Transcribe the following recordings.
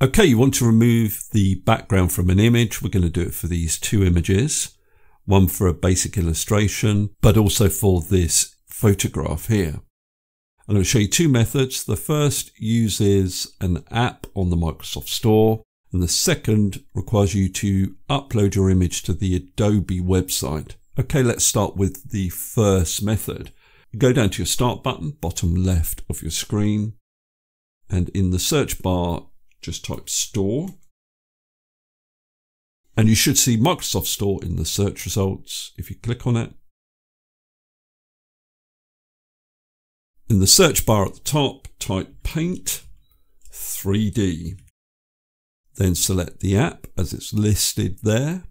Okay, you want to remove the background from an image. We're going to do it for these two images, one for a basic illustration, but also for this photograph here. I'm going to show you two methods. The first uses an app on the Microsoft Store, and the second requires you to upload your image to the Adobe website. Okay, let's start with the first method. Go down to your Start button, bottom left of your screen, and in the search bar, just type store. And you should see Microsoft Store in the search results. If you click on it, in the search bar at the top, type Paint 3D. Then select the app as it's listed there.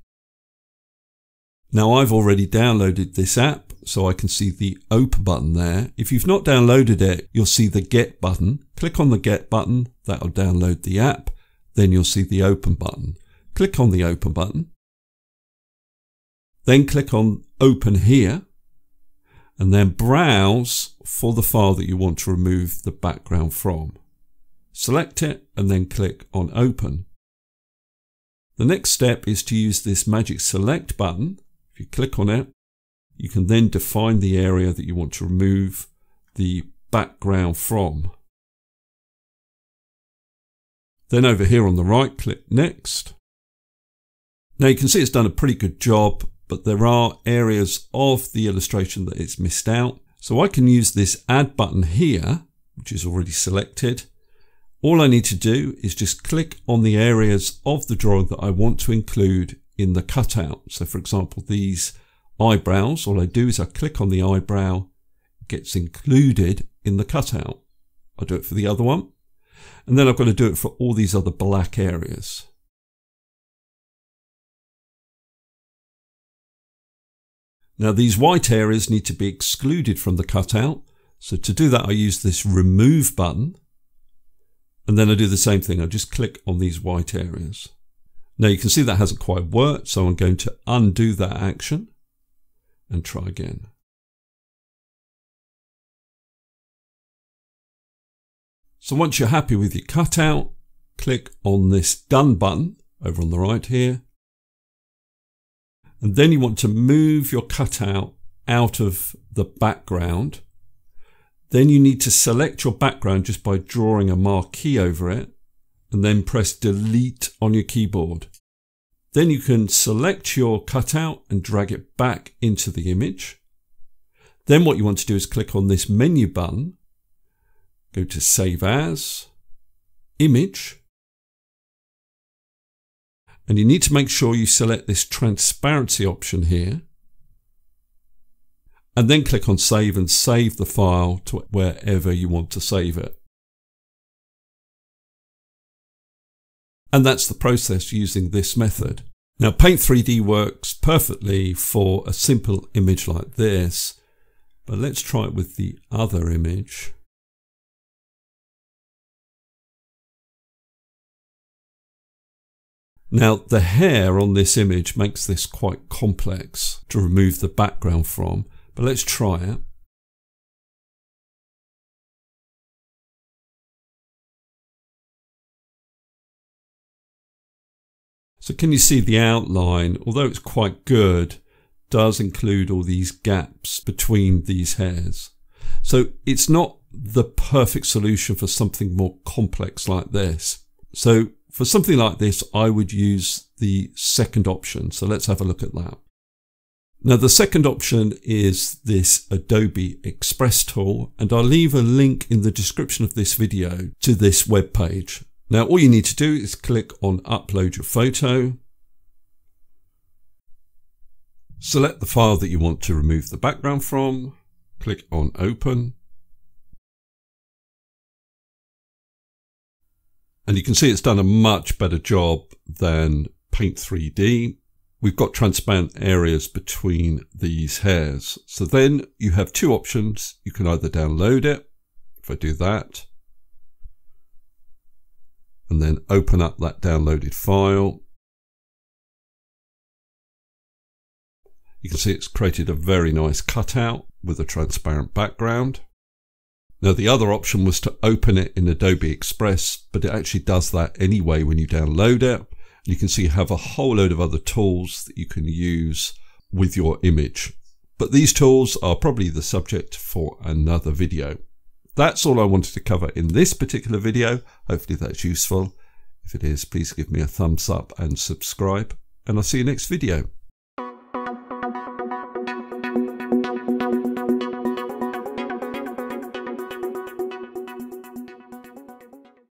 Now I've already downloaded this app, so I can see the open button there. If you've not downloaded it, you'll see the get button. Click on the get button, that'll download the app. Then you'll see the open button. Click on the open button. Then click on open here and then browse for the file that you want to remove the background from. Select it and then click on open. The next step is to use this magic select button if you click on it, you can then define the area that you want to remove the background from. Then over here on the right, click Next. Now you can see it's done a pretty good job, but there are areas of the illustration that it's missed out. So I can use this Add button here, which is already selected. All I need to do is just click on the areas of the drawing that I want to include in the cutout. So for example, these eyebrows, all I do is I click on the eyebrow, it gets included in the cutout. I'll do it for the other one. And then I've got to do it for all these other black areas. Now these white areas need to be excluded from the cutout. So to do that, I use this remove button. And then I do the same thing. I just click on these white areas. Now you can see that hasn't quite worked, so I'm going to undo that action and try again. So once you're happy with your cutout, click on this Done button over on the right here. And then you want to move your cutout out of the background. Then you need to select your background just by drawing a marquee over it and then press delete on your keyboard. Then you can select your cutout and drag it back into the image. Then what you want to do is click on this menu button, go to save as, image, and you need to make sure you select this transparency option here and then click on save and save the file to wherever you want to save it. And that's the process using this method. Now Paint 3D works perfectly for a simple image like this, but let's try it with the other image. Now the hair on this image makes this quite complex to remove the background from, but let's try it. So can you see the outline, although it's quite good, does include all these gaps between these hairs. So it's not the perfect solution for something more complex like this. So for something like this, I would use the second option. So let's have a look at that. Now the second option is this Adobe Express tool and I'll leave a link in the description of this video to this web page. Now all you need to do is click on upload your photo. Select the file that you want to remove the background from. Click on open. And you can see it's done a much better job than Paint 3D. We've got transparent areas between these hairs. So then you have two options. You can either download it. If I do that, and then open up that downloaded file. You can see it's created a very nice cutout with a transparent background. Now, the other option was to open it in Adobe Express, but it actually does that anyway when you download it. You can see you have a whole load of other tools that you can use with your image. But these tools are probably the subject for another video. That's all I wanted to cover in this particular video. Hopefully that's useful. If it is, please give me a thumbs up and subscribe, and I'll see you next video.